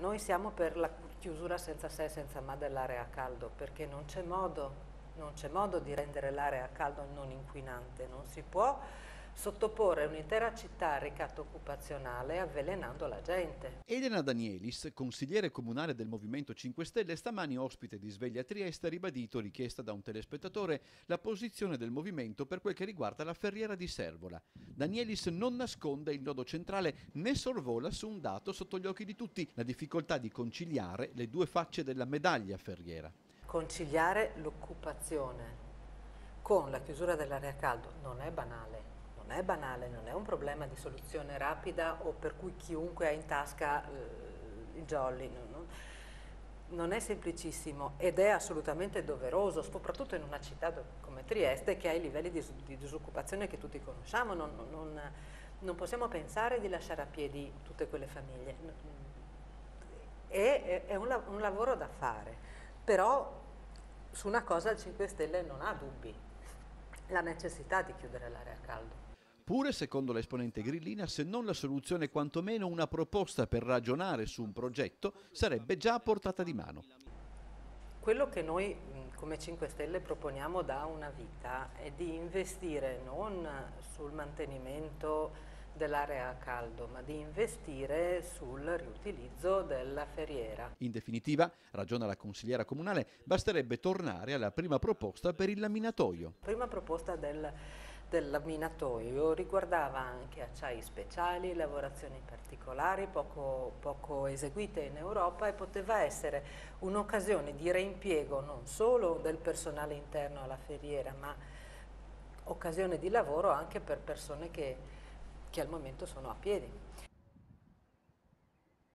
Noi siamo per la chiusura senza se e senza ma dell'area a caldo perché non c'è modo, modo di rendere l'area a caldo non inquinante, non si può sottoporre un'intera città a ricatto occupazionale avvelenando la gente. Elena Danielis, consigliere comunale del Movimento 5 Stelle, stamani ospite di Sveglia Trieste, ha ribadito, richiesta da un telespettatore, la posizione del movimento per quel che riguarda la ferriera di Servola. Danielis non nasconde il nodo centrale né sorvola su un dato sotto gli occhi di tutti, la difficoltà di conciliare le due facce della medaglia ferriera. Conciliare l'occupazione con la chiusura dell'area caldo non è banale non è banale, non è un problema di soluzione rapida o per cui chiunque ha in tasca eh, i jolly, non, non, è semplicissimo ed è assolutamente doveroso, soprattutto in una città come Trieste che ha i livelli di, di disoccupazione che tutti conosciamo, non, non, non, possiamo pensare di lasciare a piedi tutte quelle famiglie. È, è un, un lavoro da fare, però su una cosa il 5 Stelle non ha dubbi, la necessità di chiudere l'area a caldo. Pure, secondo l'esponente grillina, se non la soluzione quantomeno una proposta per ragionare su un progetto sarebbe già a portata di mano. Quello che noi come 5 Stelle proponiamo da una vita è di investire non sul mantenimento dell'area a caldo, ma di investire sul riutilizzo della ferriera. In definitiva, ragiona la consigliera comunale, basterebbe tornare alla prima proposta per il laminatoio. Prima proposta del del laminatoio riguardava anche acciai speciali, lavorazioni particolari poco, poco eseguite in Europa e poteva essere un'occasione di reimpiego non solo del personale interno alla ferriera ma occasione di lavoro anche per persone che, che al momento sono a piedi.